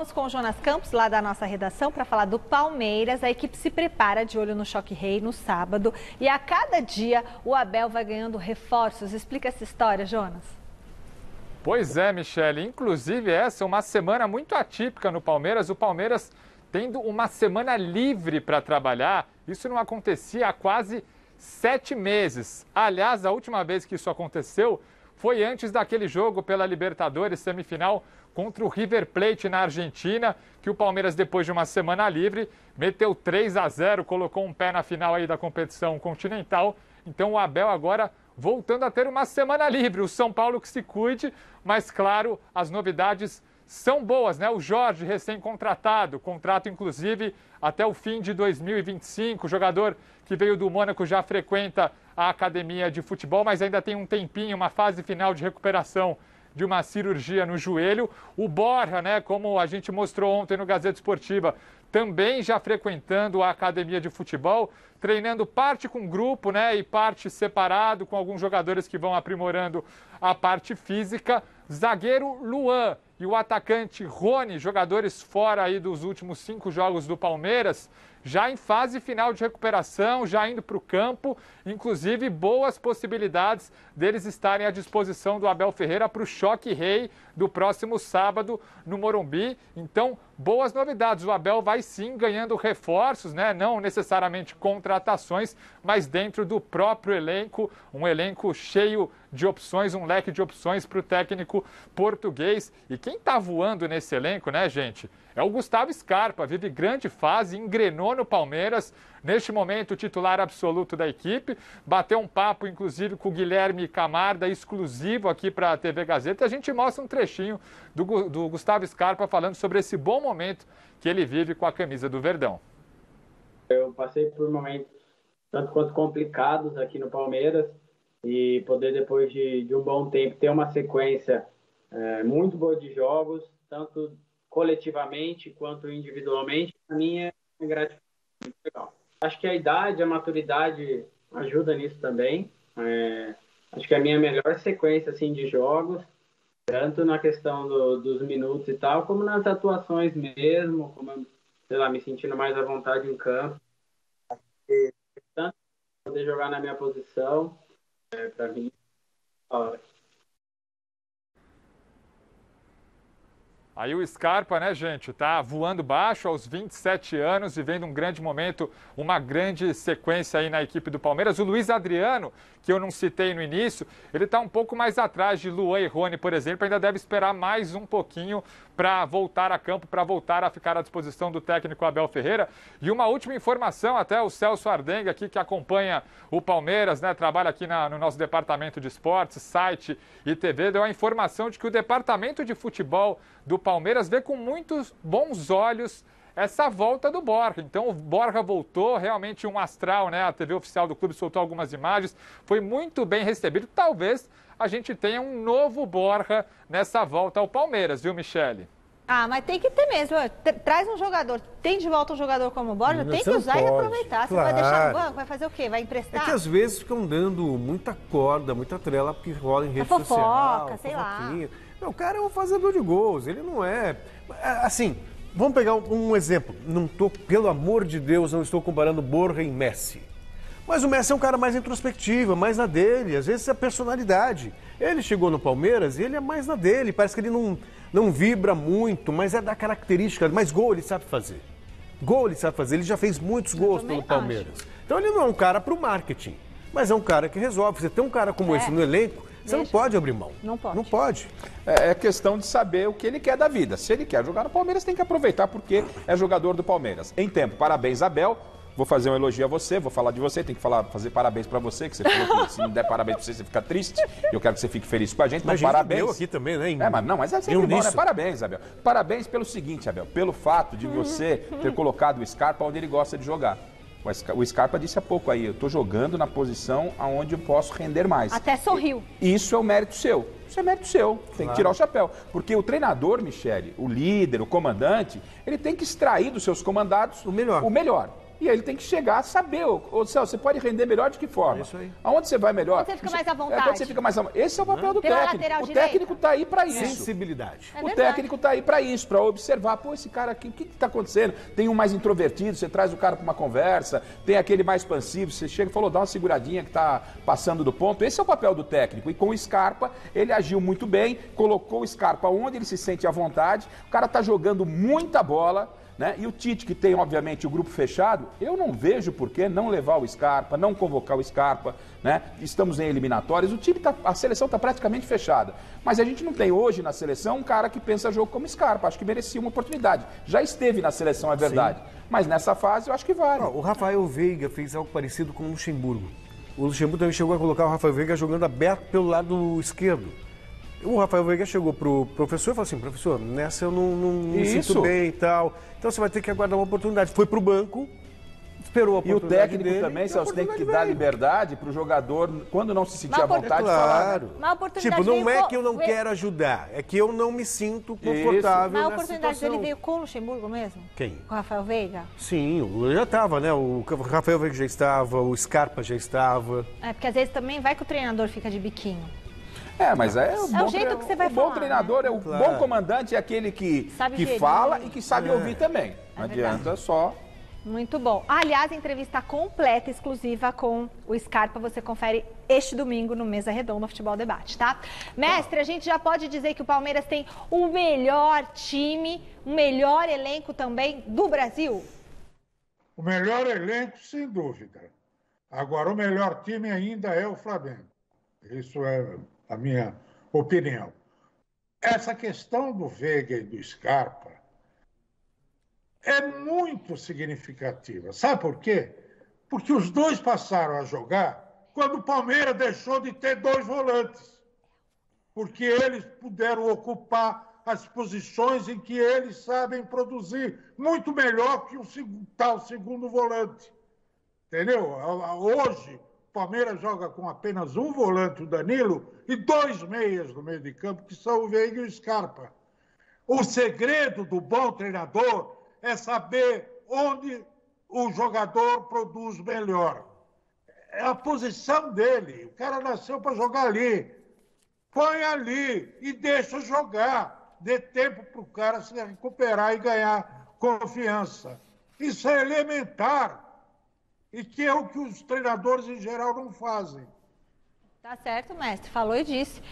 Vamos com o Jonas Campos, lá da nossa redação, para falar do Palmeiras. A equipe se prepara de olho no Choque Rei no sábado. E a cada dia o Abel vai ganhando reforços. Explica essa história, Jonas. Pois é, Michele. Inclusive, essa é uma semana muito atípica no Palmeiras. O Palmeiras tendo uma semana livre para trabalhar. Isso não acontecia há quase sete meses. Aliás, a última vez que isso aconteceu foi antes daquele jogo pela Libertadores semifinal contra o River Plate na Argentina, que o Palmeiras, depois de uma semana livre, meteu 3 a 0, colocou um pé na final aí da competição continental. Então o Abel agora voltando a ter uma semana livre. O São Paulo que se cuide, mas claro, as novidades são boas, né? O Jorge, recém-contratado, contrato inclusive até o fim de 2025. O jogador que veio do Mônaco já frequenta a academia de futebol, mas ainda tem um tempinho, uma fase final de recuperação de uma cirurgia no joelho. O Borja, né, como a gente mostrou ontem no Gazeta Esportiva, também já frequentando a academia de futebol, treinando parte com grupo, né, e parte separado com alguns jogadores que vão aprimorando a parte física. Zagueiro Luan e o atacante Rony, jogadores fora aí dos últimos cinco jogos do Palmeiras, já em fase final de recuperação, já indo para o campo, inclusive boas possibilidades deles estarem à disposição do Abel Ferreira para o choque rei do próximo sábado no Morumbi. Então, boas novidades. O Abel vai sim ganhando reforços, né? não necessariamente contratações, mas dentro do próprio elenco, um elenco cheio de opções, um leque de opções para o técnico português. E quem está voando nesse elenco, né, gente? É o Gustavo Scarpa, vive grande fase, engrenou no Palmeiras, neste momento titular absoluto da equipe. Bateu um papo, inclusive, com o Guilherme Camarda, exclusivo aqui para a TV Gazeta. A gente mostra um trechinho do, do Gustavo Scarpa falando sobre esse bom momento que ele vive com a camisa do Verdão. Eu passei por momentos tanto quanto complicados aqui no Palmeiras e poder, depois de, de um bom tempo, ter uma sequência é, muito boa de jogos, tanto coletivamente quanto individualmente, para mim é gratificante. Legal. Acho que a idade, a maturidade ajuda nisso também. É, acho que a minha melhor sequência assim de jogos, tanto na questão do, dos minutos e tal, como nas atuações mesmo, como sei lá, me sentindo mais à vontade em campo. Tanto poder jogar na minha posição, é, para mim. Aí o Scarpa, né, gente, tá voando baixo aos 27 anos, vivendo um grande momento, uma grande sequência aí na equipe do Palmeiras. O Luiz Adriano, que eu não citei no início, ele está um pouco mais atrás de Luan e Rony, por exemplo, ainda deve esperar mais um pouquinho para voltar a campo, para voltar a ficar à disposição do técnico Abel Ferreira. E uma última informação, até o Celso Ardenga aqui, que acompanha o Palmeiras, né, trabalha aqui na, no nosso departamento de esportes, site e TV, deu a informação de que o departamento de futebol do Palmeiras vê com muitos bons olhos essa volta do Borja. Então o Borja voltou, realmente um astral, né? A TV oficial do clube soltou algumas imagens, foi muito bem recebido. Talvez a gente tenha um novo Borja nessa volta ao Palmeiras, viu, Michele? Ah, mas tem que ter mesmo. Traz um jogador, tem de volta um jogador como o Borja, tem que usar pode. e aproveitar. Você vai deixar no banco, vai fazer o quê? Vai emprestar? É que às vezes ficam dando muita corda, muita trela, porque rola em rede a fofoca, social. sei lá. O cara é um fazedor de gols, ele não é... é assim, Vamos pegar um, um exemplo. Não tô, pelo amor de Deus, não estou comparando Borja e Messi. Mas o Messi é um cara mais introspectivo, mais na dele, às vezes é a personalidade. Ele chegou no Palmeiras e ele é mais na dele, parece que ele não, não vibra muito, mas é da característica, mas gol ele sabe fazer. Gol ele sabe fazer, ele já fez muitos gols pelo Palmeiras. Acho. Então ele não é um cara para o marketing, mas é um cara que resolve. Você tem um cara como é. esse no elenco, você não pode abrir mão. Não pode. Não pode. É, é questão de saber o que ele quer da vida. Se ele quer jogar no Palmeiras, tem que aproveitar porque é jogador do Palmeiras. Em tempo, parabéns, Abel. Vou fazer um elogio a você, vou falar de você, tem que falar, fazer parabéns para você, que você falou que se não der parabéns para você, você fica triste. Eu quero que você fique feliz com a gente. Mas então, parabéns. aqui também, né? Em... É, mas não, mas é sempre bom, né? Parabéns, Abel. Parabéns pelo seguinte, Abel, pelo fato de você ter colocado o Scarpa onde ele gosta de jogar. O Scarpa disse há pouco aí, eu estou jogando na posição aonde eu posso render mais. Até sorriu. Isso é o mérito seu. Isso é mérito seu. Tem claro. que tirar o chapéu. Porque o treinador, Michele, o líder, o comandante, ele tem que extrair dos seus comandados o melhor. O melhor. E aí ele tem que chegar a saber, ô, ô Celso, você pode render melhor de que forma? É isso aí. Aonde você vai melhor? Quando você fica mais à É, vontade. quando você fica mais à vontade. Esse é o papel do Pela técnico. O direita. técnico está aí para isso. Sensibilidade. É o verdade. técnico está aí para isso, para observar, pô, esse cara aqui, o que está acontecendo? Tem um mais introvertido, você traz o cara para uma conversa, tem aquele mais expansivo, você chega e falou, dá uma seguradinha que está passando do ponto. Esse é o papel do técnico. E com o Scarpa, ele agiu muito bem, colocou o Scarpa onde ele se sente à vontade, o cara está jogando muita bola. Né? E o Tite, que tem, obviamente, o grupo fechado, eu não vejo por que não levar o Scarpa, não convocar o Scarpa. Né? Estamos em eliminatórias, o time tá, a seleção está praticamente fechada. Mas a gente não tem hoje na seleção um cara que pensa jogo como Scarpa. Acho que merecia uma oportunidade. Já esteve na seleção, é verdade. Mas nessa fase eu acho que vale. O Rafael Veiga fez algo parecido com o Luxemburgo. O Luxemburgo também chegou a colocar o Rafael Veiga jogando aberto pelo lado esquerdo. O Rafael Veiga chegou pro professor e falou assim, professor, nessa eu não, não me Isso. sinto bem e tal. Então você vai ter que aguardar uma oportunidade. Foi pro banco, esperou a E o oportunidade técnico dele, também, Celso, tem que oportunidade dar veio. liberdade para o jogador, quando não se sentir à vontade, É falar. claro. Oportunidade Tipo, não veio é que eu não veio- quero ajudar, é que eu não me sinto Isso. confortável Mas a oportunidade dele veio com o Luxemburgo mesmo? Quem? Com o Rafael Veiga? Sim, o- já estava, né? O Rafael Veiga já estava, o Scarpa já estava. É, porque às vezes também vai que o treinador fica de biquinho. É, mas é, o o bom jeito tre- que você vai O bom falar, treinador é o Claro. bom comandante, é aquele que, Sabe que gerir. fala e que sabe É. ouvir também. Não É adianta só. Muito bom. Aliás, a entrevista completa, exclusiva com o Scarpa, você confere este domingo no Mesa Redonda Futebol Debate, tá? Mestre, a gente já pode dizer que o Palmeiras tem o melhor time, o melhor elenco também do Brasil? O melhor elenco, sem dúvida. Agora, o melhor time ainda é o Flamengo. Isso é a minha opinião. Essa questão do Veiga e do Scarpa é muito significativa. Sabe por quê? Porque os dois passaram a jogar quando o Palmeiras deixou de ter dois volantes. Porque eles puderam ocupar as posições em que eles sabem produzir muito melhor que o tal segundo volante. Entendeu? Hoje, Palmeiras joga com apenas um volante, o Danilo, e dois meias no meio de campo, que são o Veiga e o Scarpa. O segredo do bom treinador é saber onde o jogador produz melhor. É a posição dele. O cara nasceu para jogar ali. Põe ali e deixa jogar. Dê tempo para o cara se recuperar e ganhar confiança. Isso é elementar. E que é o que os treinadores em geral não fazem. Tá certo, mestre. Falou e disse.